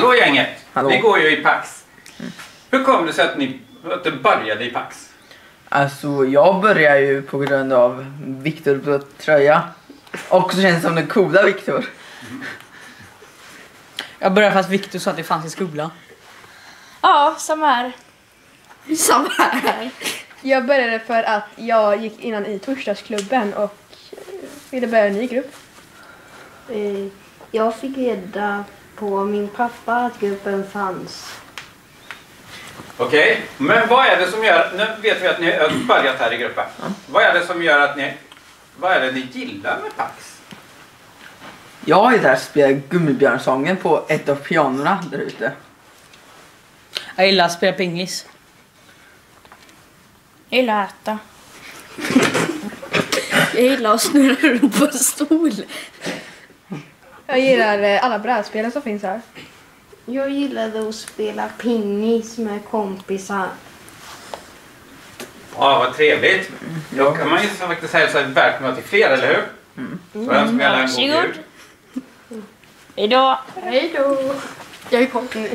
Hallå gänget! Hallå. Vi går ju i Pax. Hur kom det sig att ni att du började i Pax? Alltså jag börjar ju på grund av Viktor på tröja. Och så känns det som den coola Viktor. Jag började fast Victor sa att det fanns i skolan. Ja, samma här. Samma här. Jag började för att jag gick innan i torsdagsklubben och ville börja en ny grupp. Eh, Jag fick reda på min pappa att gruppen fanns. Okej, men vad är det som gör... Nu vet vi att ni har börjat här i gruppen. Vad är det som gör att ni... Vad är det ni gillar med Pax? Jag är där och spelar Gummibjörnsången på ett av pianorna där ute. Jag gillar att spela pingis. Jag gillar att äta. Jag gillar att snurra runt på en stol. Jag gillar eh, alla brädspel som finns här. Jag gillade att spela pingis med kompisar. Ja, vad trevligt. Då kan man ju faktiskt hälsa välkomna till fler, eller hur? Så önskar vi alla en god jul. Hejdå! Hejdå! Jag är kort nu.